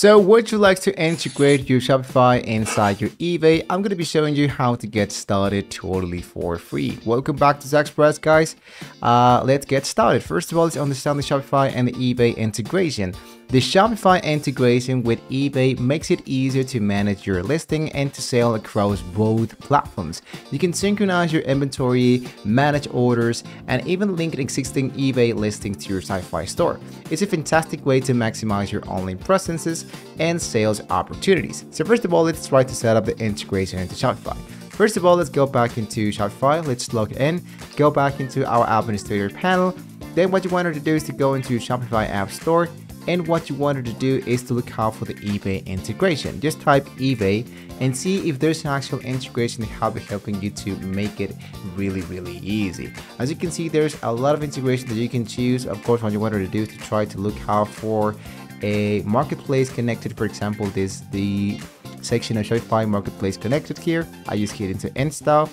So would you like to integrate your Shopify inside your eBay? I'm going to be showing you how to get started totally for free. Welcome back to Tech Express guys. Uh, let's get started. First of all, let's understand the Shopify and the eBay integration. The Shopify integration with eBay makes it easier to manage your listing and to sell across both platforms. You can synchronize your inventory, manage orders, and even link existing eBay listings to your Shopify store. It's a fantastic way to maximize your online presences and sales opportunities. So first of all, let's try to set up the integration into Shopify. First of all, let's go back into Shopify. Let's log in, go back into our administrator panel. Then what you want to do is to go into Shopify App Store and what you wanted to do is to look out for the eBay integration. Just type eBay and see if there's an actual integration that will be helping you to make it really, really easy. As you can see, there's a lot of integration that you can choose. Of course, what you wanted to do is to try to look out for a marketplace connected. For example, this the section of Shopify Marketplace connected here. I just hit into install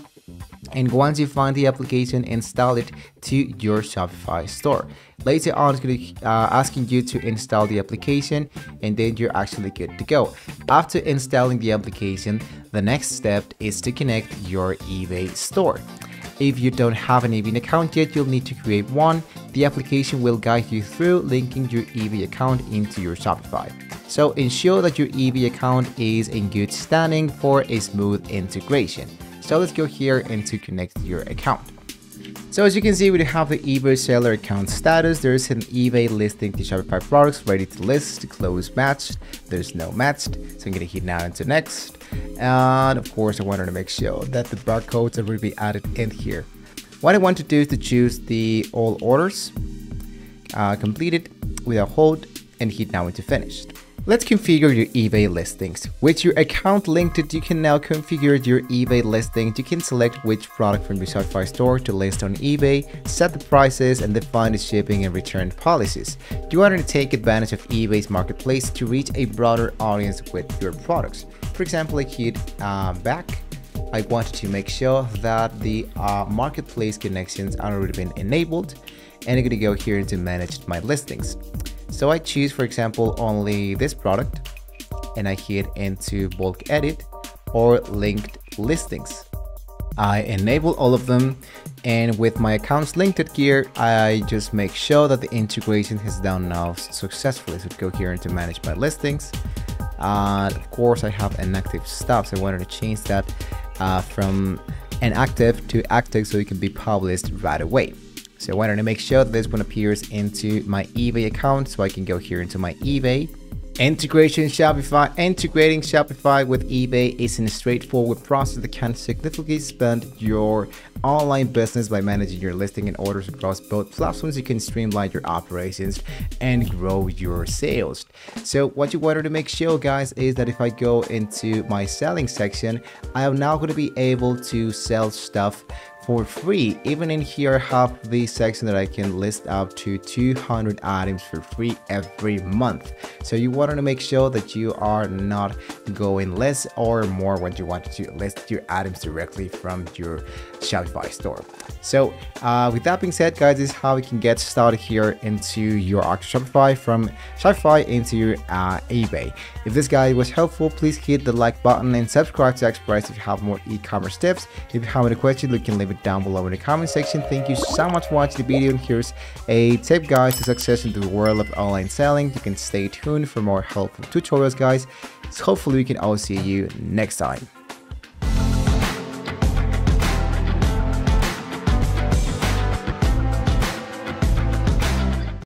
and once you find the application install it to your shopify store later on it's going to uh, asking you to install the application and then you're actually good to go after installing the application the next step is to connect your ebay store if you don't have an eBay account yet, you'll need to create one. The application will guide you through linking your eBay account into your Shopify. So ensure that your eBay account is in good standing for a smooth integration. So let's go here and to connect your account. So as you can see, we have the eBay seller account status. There's an eBay listing to Shopify products ready to list, close matched. There's no matched. So I'm gonna hit now into next. And of course, I wanted to make sure that the barcodes are going to be added in here. What I want to do is to choose the all orders, uh, completed with a hold and hit now into finished. Let's configure your eBay listings. With your account linked, you can now configure your eBay listings. You can select which product from your Shopify store to list on eBay, set the prices, and define the shipping and return policies. You want to take advantage of eBay's marketplace to reach a broader audience with your products. For example, I hit uh, back I wanted to make sure that the uh, marketplace connections are already been enabled and I'm going to go here to manage my listings. So I choose, for example, only this product and I hit into bulk edit or linked listings. I enable all of them and with my accounts linked here, I just make sure that the integration has done now successfully. So go here into manage my listings. And of course I have inactive stuff. So I wanted to change that uh, from inactive to active so it can be published right away. So I wanted to make sure that this one appears into my eBay account so I can go here into my eBay. Integration Shopify. Integrating Shopify with eBay is a straightforward process that can significantly expand your online business by managing your listing and orders across both platforms. You can streamline your operations and grow your sales. So what you wanted to make sure guys is that if I go into my selling section, I am now going to be able to sell stuff for free. Even in here, I have the section that I can list up to 200 items for free every month. So you want to make sure that you are not going less or more when you want to list your items directly from your Shopify store. So uh, with that being said, guys, this is how we can get started here into your actual Shopify from Shopify into uh, eBay. If this guide was helpful, please hit the like button and subscribe to Express if you have more e-commerce tips. If you have any questions, you can leave it down below in the comment section. Thank you so much for watching the video and here's a tip guys to success in the world of online selling. You can stay tuned for more helpful tutorials guys. So hopefully we can all see you next time.